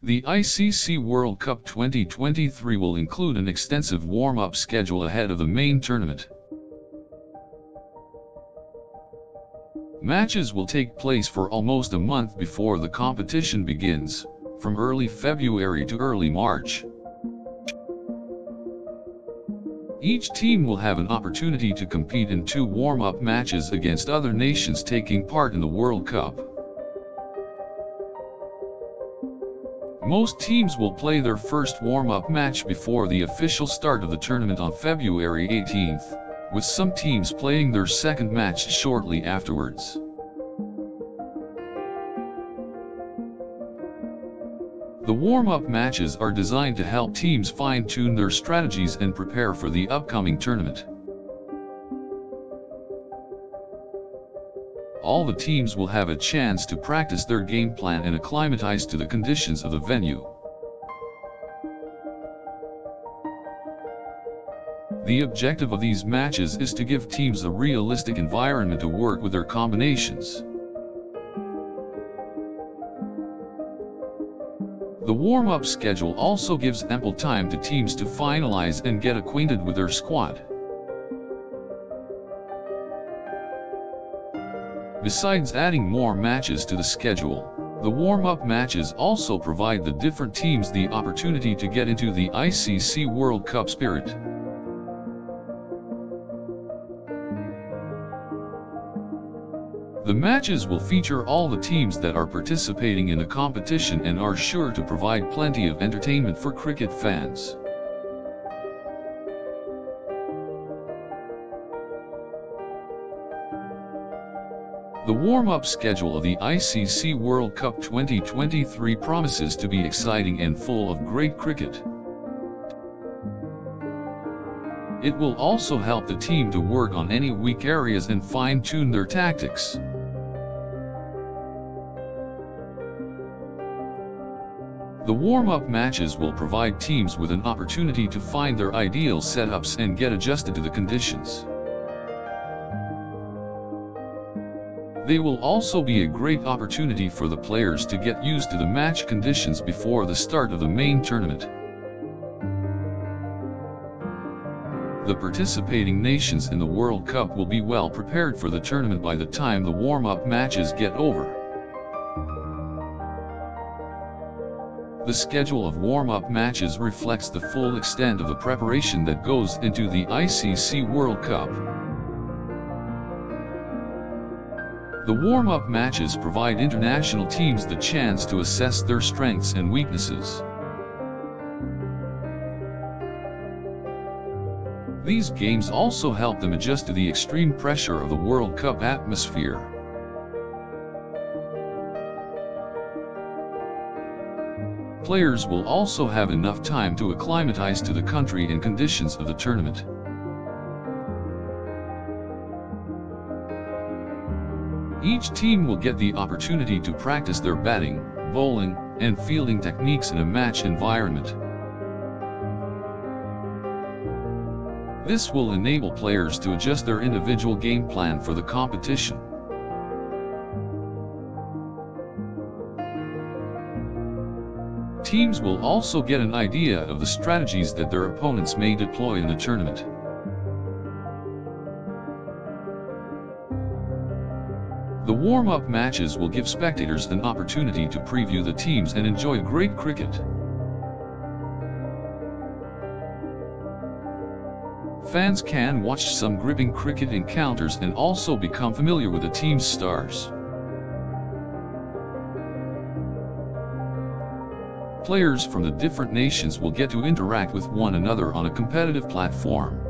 The ICC World Cup 2023 will include an extensive warm-up schedule ahead of the main tournament. Matches will take place for almost a month before the competition begins, from early February to early March. Each team will have an opportunity to compete in two warm-up matches against other nations taking part in the World Cup. Most teams will play their first warm-up match before the official start of the tournament on February 18th, with some teams playing their second match shortly afterwards. The warm-up matches are designed to help teams fine-tune their strategies and prepare for the upcoming tournament. All the teams will have a chance to practice their game plan and acclimatize to the conditions of the venue. The objective of these matches is to give teams a realistic environment to work with their combinations. The warm-up schedule also gives ample time to teams to finalize and get acquainted with their squad. Besides adding more matches to the schedule, the warm-up matches also provide the different teams the opportunity to get into the ICC World Cup spirit. The matches will feature all the teams that are participating in the competition and are sure to provide plenty of entertainment for cricket fans. The warm-up schedule of the ICC World Cup 2023 promises to be exciting and full of great cricket. It will also help the team to work on any weak areas and fine-tune their tactics. The warm-up matches will provide teams with an opportunity to find their ideal setups and get adjusted to the conditions. They will also be a great opportunity for the players to get used to the match conditions before the start of the main tournament. The participating nations in the World Cup will be well prepared for the tournament by the time the warm-up matches get over. The schedule of warm-up matches reflects the full extent of the preparation that goes into the ICC World Cup. The warm-up matches provide international teams the chance to assess their strengths and weaknesses. These games also help them adjust to the extreme pressure of the World Cup atmosphere. Players will also have enough time to acclimatize to the country and conditions of the tournament. Each team will get the opportunity to practice their batting, bowling, and fielding techniques in a match environment. This will enable players to adjust their individual game plan for the competition. Teams will also get an idea of the strategies that their opponents may deploy in the tournament. The warm-up matches will give spectators an opportunity to preview the teams and enjoy great cricket. Fans can watch some gripping cricket encounters and also become familiar with the team's stars. Players from the different nations will get to interact with one another on a competitive platform.